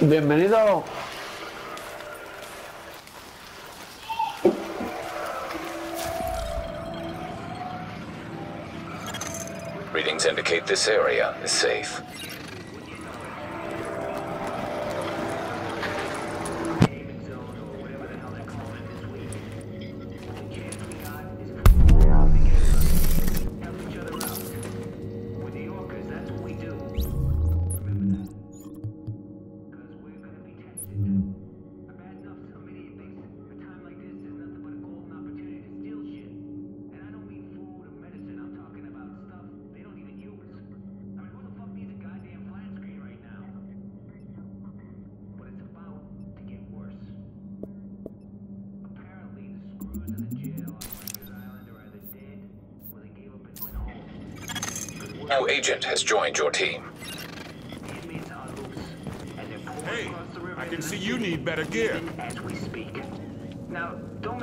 Bienvenido. Readings indicate this area is safe. New agent has joined your team. Hey, I can see you need better gear. As we speak. Now, don't